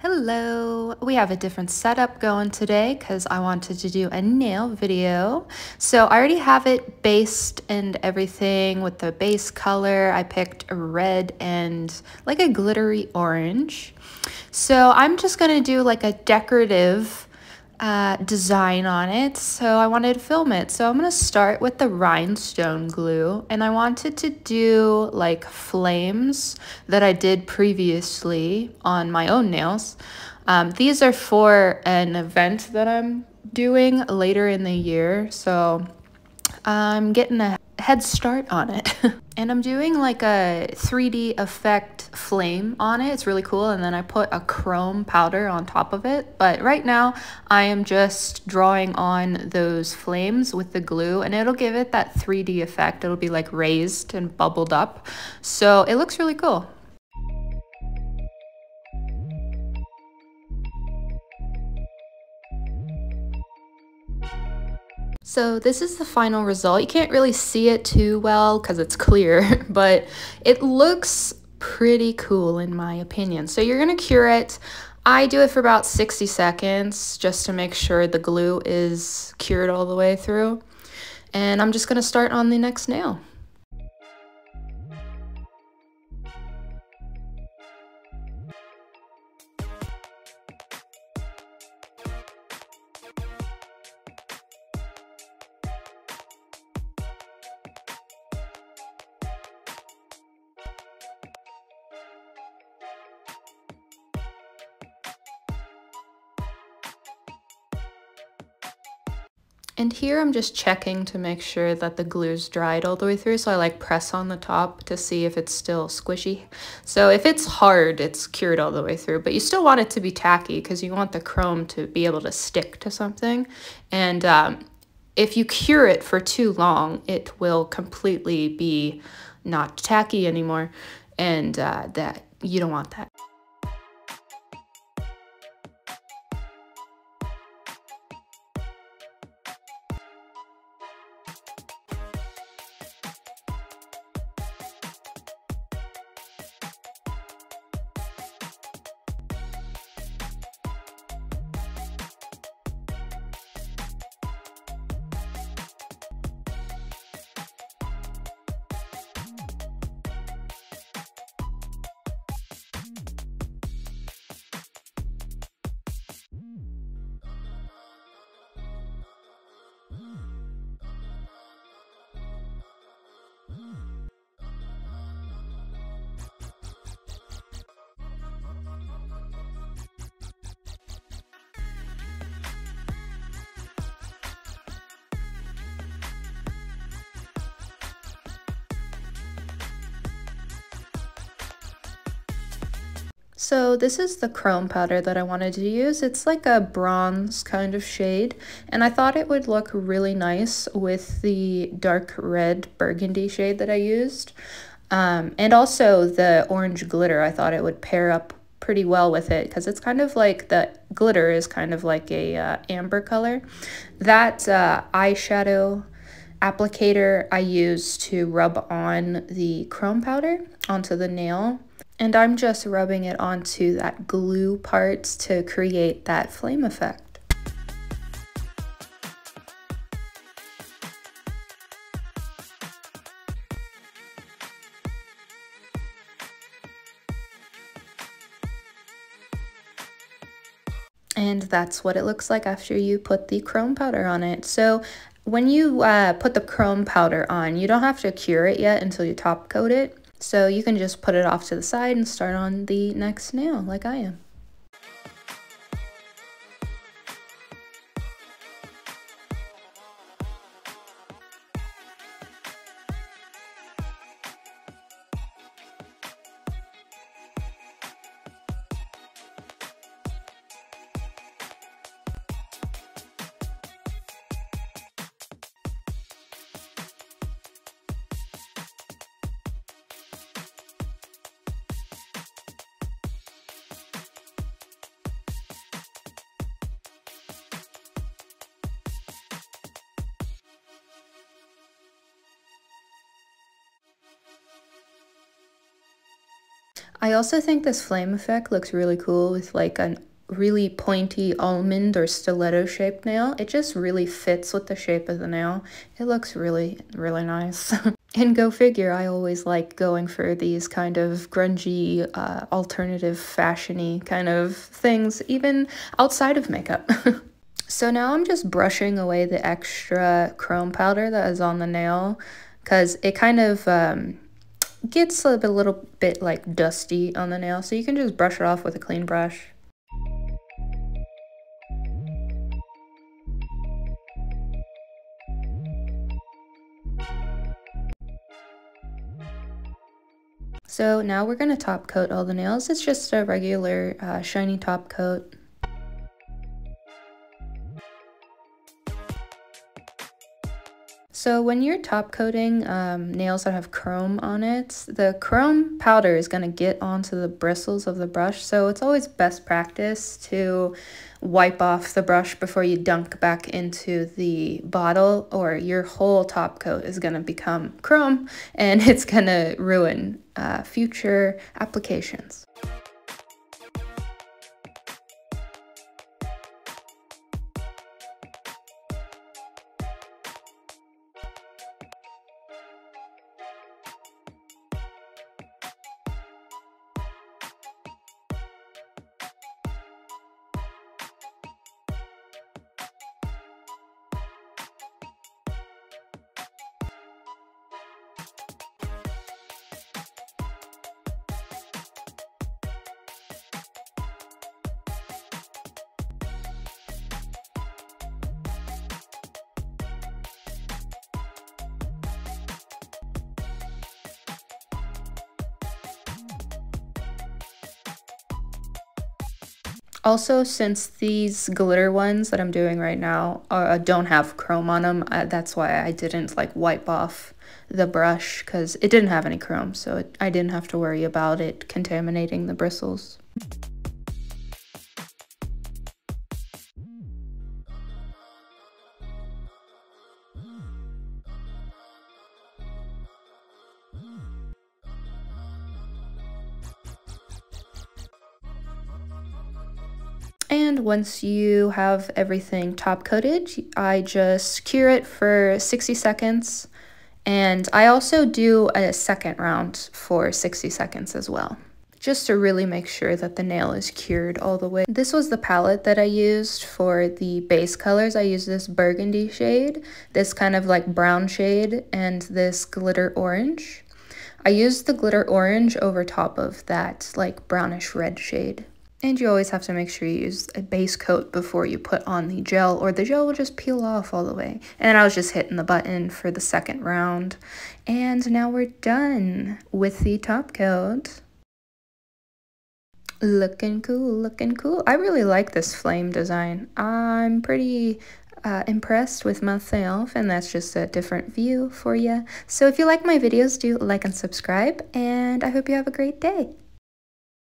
Hello! We have a different setup going today because I wanted to do a nail video. So I already have it based and everything with the base color. I picked a red and like a glittery orange. So I'm just going to do like a decorative uh, design on it, so I wanted to film it. So I'm to start with the rhinestone glue, and I wanted to do like flames that I did previously on my own nails. Um, these are for an event that I'm doing later in the year, so I'm getting a head start on it. and I'm doing like a 3D effect flame on it. It's really cool. And then I put a chrome powder on top of it. But right now I am just drawing on those flames with the glue and it'll give it that 3D effect. It'll be like raised and bubbled up. So it looks really cool. So this is the final result. You can't really see it too well because it's clear, but it looks pretty cool in my opinion. So you're going to cure it. I do it for about 60 seconds just to make sure the glue is cured all the way through. And I'm just going to start on the next nail. And here I'm just checking to make sure that the glue's dried all the way through. So I like press on the top to see if it's still squishy. So if it's hard, it's cured all the way through, but you still want it to be tacky because you want the chrome to be able to stick to something. And um, if you cure it for too long, it will completely be not tacky anymore. And uh, that you don't want that. So this is the chrome powder that I wanted to use. It's like a bronze kind of shade and I thought it would look really nice with the dark red burgundy shade that I used. Um, and also the orange glitter, I thought it would pair up pretty well with it because it's kind of like the glitter is kind of like a uh, amber color. That uh, eyeshadow applicator I use to rub on the chrome powder onto the nail and I'm just rubbing it onto that glue parts to create that flame effect. And that's what it looks like after you put the chrome powder on it. So when you uh, put the chrome powder on, you don't have to cure it yet until you top coat it. So you can just put it off to the side and start on the next nail like I am. I also think this flame effect looks really cool with like an really pointy almond or stiletto shaped nail. It just really fits with the shape of the nail. It looks really, really nice. and go figure, I always like going for these kind of grungy, uh, alternative, fashiony kind of things, even outside of makeup. so now I'm just brushing away the extra chrome powder that is on the nail because it kind of um, gets a, little bit like dusty on the nail. So you can just brush it off with a clean brush. So now we're going to top coat all the nails. It's just a regular uh, shiny top coat. So when you're top coating um, nails that have chrome on it, the chrome powder is going to get onto the bristles of the brush. So it's always best practice to wipe off the brush before you dunk back into the bottle or your whole top coat is going to become chrome and it's going to ruin uh, future applications. Also, since these glitter ones that I'm doing right now uh, don't have chrome on them, uh, that's why I didn't like wipe off the brush because it didn't have any chrome, so it, I didn't have to worry about it contaminating the bristles. And once you have everything top coated, I just cure it for 60 seconds. And I also do a second round for 60 seconds as well, just to really make sure that the nail is cured all the way. This was the palette that I used for the base colors. I used this burgundy shade, this kind of like brown shade, and this glitter orange. I used the glitter orange over top of that like brownish red shade. And you always have to make sure you use a base coat before you put on the gel or the gel will just peel off all the way. And I was just hitting the button for the second round. And now we're done with the top coat. Looking cool, looking cool. I really like this flame design. I'm pretty uh, impressed with myself and that's just a different view for you. So if you like my videos, do like and subscribe and I hope you have a great day.